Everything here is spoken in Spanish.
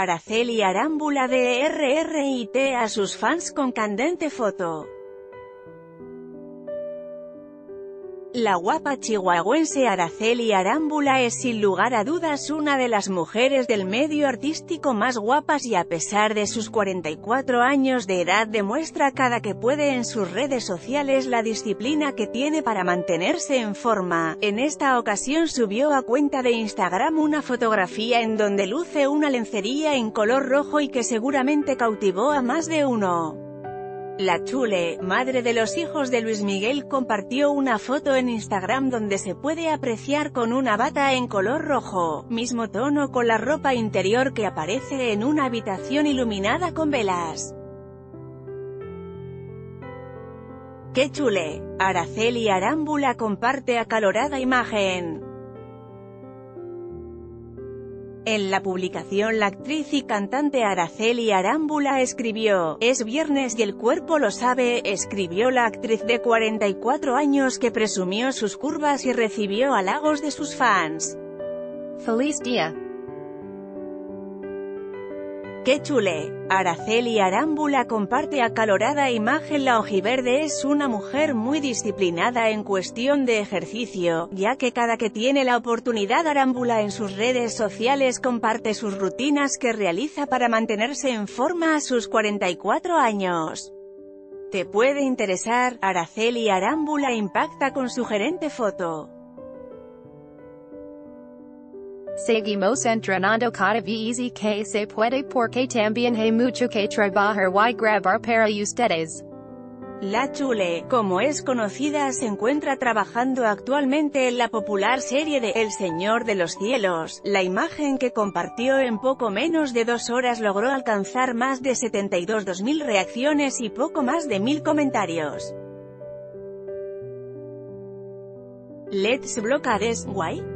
Araceli Arámbula de RRIT a sus fans con candente foto. La guapa chihuahuense Araceli Arámbula es sin lugar a dudas una de las mujeres del medio artístico más guapas y a pesar de sus 44 años de edad demuestra cada que puede en sus redes sociales la disciplina que tiene para mantenerse en forma. En esta ocasión subió a cuenta de Instagram una fotografía en donde luce una lencería en color rojo y que seguramente cautivó a más de uno. La Chule, madre de los hijos de Luis Miguel compartió una foto en Instagram donde se puede apreciar con una bata en color rojo, mismo tono con la ropa interior que aparece en una habitación iluminada con velas. ¡Qué chule! Araceli Arámbula comparte acalorada imagen. En la publicación la actriz y cantante Araceli Arámbula escribió, es viernes y el cuerpo lo sabe, escribió la actriz de 44 años que presumió sus curvas y recibió halagos de sus fans. Feliz día. ¡Qué chule! Araceli Arámbula comparte acalorada imagen La ojiverde es una mujer muy disciplinada en cuestión de ejercicio, ya que cada que tiene la oportunidad Arámbula en sus redes sociales comparte sus rutinas que realiza para mantenerse en forma a sus 44 años. Te puede interesar, Araceli Arámbula impacta con sugerente foto. Seguimos entrenando cada vez que se puede porque también hay mucho que trabajar y grabar para ustedes. La Chule, como es conocida se encuentra trabajando actualmente en la popular serie de El Señor de los Cielos. La imagen que compartió en poco menos de dos horas logró alcanzar más de 72.000 reacciones y poco más de mil comentarios. Let's Blockades, guay.